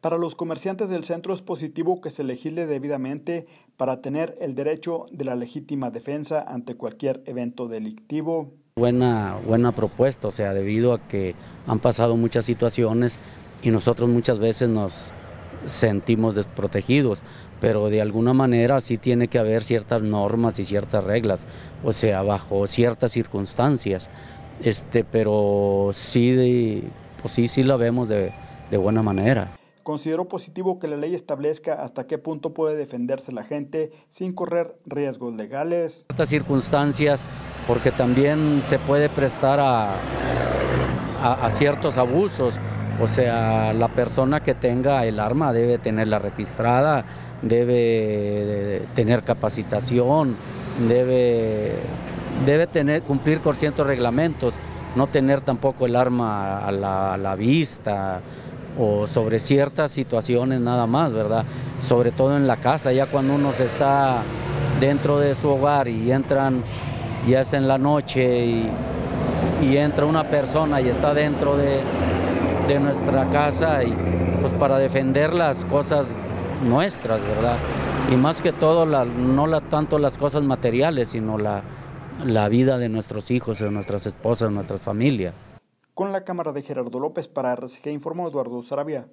Para los comerciantes del centro es positivo que se legisle debidamente para tener el derecho de la legítima defensa ante cualquier evento delictivo. Buena, buena propuesta, o sea, debido a que han pasado muchas situaciones y nosotros muchas veces nos sentimos desprotegidos, pero de alguna manera sí tiene que haber ciertas normas y ciertas reglas, o sea, bajo ciertas circunstancias, este, pero sí, pues sí, sí la vemos de, de buena manera. Consideró positivo que la ley establezca hasta qué punto puede defenderse la gente sin correr riesgos legales. Estas circunstancias, porque también se puede prestar a, a, ciertos abusos. O sea, la persona que tenga el arma debe tenerla registrada, debe tener capacitación, debe, debe tener, cumplir con ciertos reglamentos, no tener tampoco el arma a la vista, o sobre ciertas situaciones nada más, ¿verdad? Sobre todo en la casa, ya cuando uno se está dentro de su hogar y entran, ya es en la noche y, entra una persona y está dentro de, nuestra casa y pues para defender las cosas nuestras, ¿verdad? Y más que todo, no tanto las cosas materiales, sino la, la vida de nuestros hijos, de nuestras esposas, de nuestras familias. Con la cámara de Gerardo López para RCG informó Eduardo Sarabia.